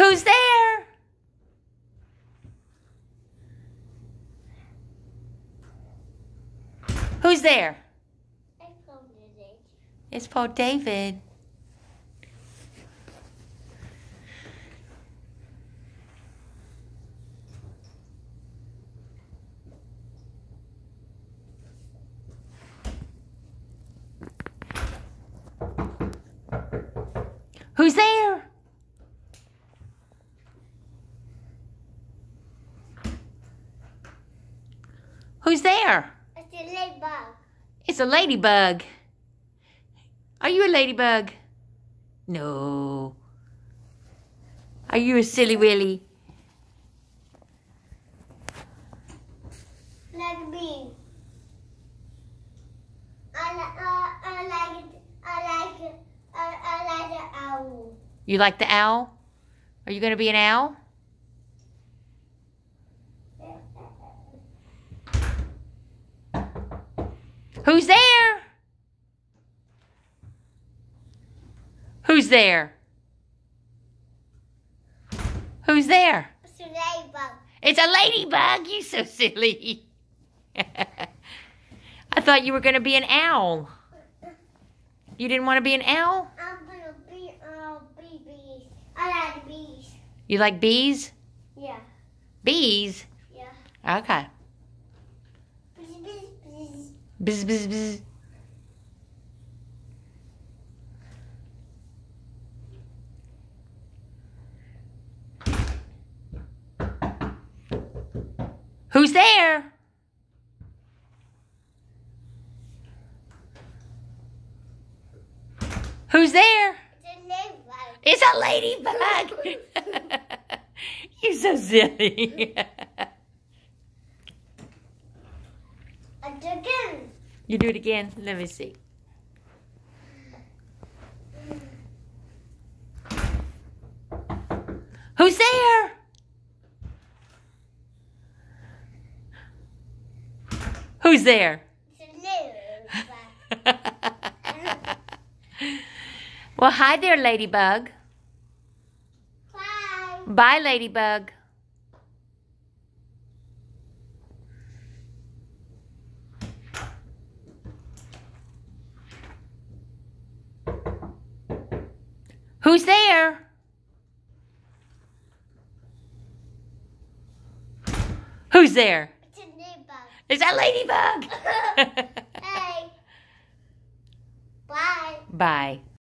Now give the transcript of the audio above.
Who's there? Who's there? It's Paul David. Who's there? Who's there? It's a ladybug. It's a ladybug. Are you a ladybug? No. Are you a silly willy? Like me. I, uh, I like. I like. I, I like the owl. You like the owl? Are you going to be an owl? Who's there? Who's there? Who's there? It's a ladybug. It's a ladybug. You so silly. I thought you were going to be an owl. You didn't want to be an owl? I'm gonna be uh bee bees. I like bees. You like bees? Yeah. Bees? Yeah. Okay. Bzz, bzz, bzz. Who's there? Who's there? It's a ladybug. It's a ladybug. You're so silly. Again. you do it again. Let me see. Who's there? Who's there? It's a ladybug. well, hi there, Ladybug. Bye. Bye, Ladybug. Who's there? Who's there? It's a ladybug. Is that Ladybug? hey. Bye. Bye.